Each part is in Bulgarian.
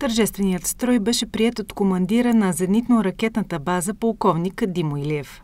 Тържественият строй беше прият от командира на зенитно-ракетната база полковник Димо Илиев.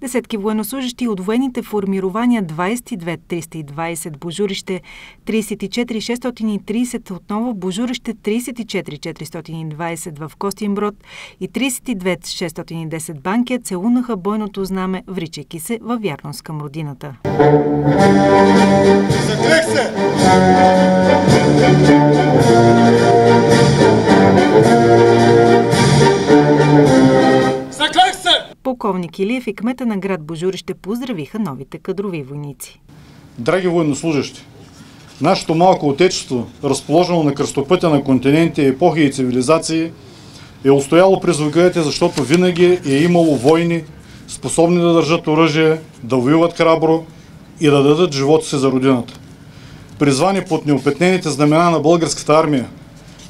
Десетки военнослужащи от военните формирования 22-320 Божурище, 34-630 отново Божурище 34-420 в Костинброд и 32-610 Банкия целунаха бойното знаме, вричайки се във вярност към родината. Заклех се! Полковник Илиев и кмета на град Божурище поздравиха новите кадрови войници. Драги военнослужащи, нашето малко отечество, разположено на кръстопътя на континенти, епохи и цивилизации, е устояло през вековете, защото винаги е имало войни, способни да държат оръжие, да воюват храбро и да дадат живота си за родината. Призвани под неопетнените знамена на българската армия,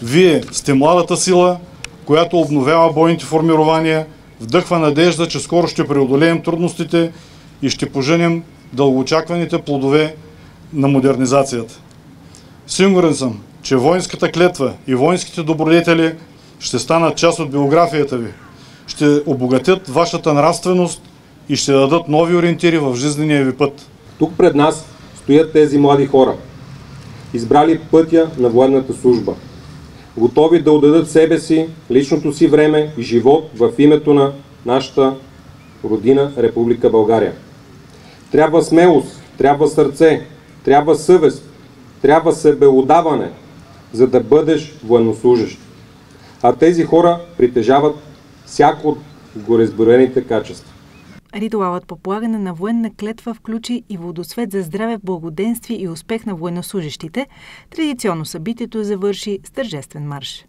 вие сте младата сила, която обновява бойните формирования – вдъхва надежда, че скоро ще преодолеем трудностите и ще поженем дългоочакваните плодове на модернизацията. Сигурен съм, че воинската клетва и воинските добродетели ще станат част от биографията ви, ще обогатят вашата нравственост и ще дадат нови ориентири в жизнения ви път. Тук пред нас стоят тези млади хора, избрали пътя на военната служба – готови да отдадат себе си, личното си време и живот в името на нашата родина Република България. Трябва смелост, трябва сърце, трябва съвест, трябва себеотдаване, за да бъдеш военнослужащ. А тези хора притежават всяко от горезборените качества. Ритуалът по полагане на военна клетва включи и водосвет за здраве, благоденствие и успех на военнослужащите. Традиционно събитието завърши с тържествен марш.